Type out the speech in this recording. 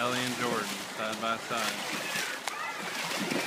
Ellie and Jordan side by side.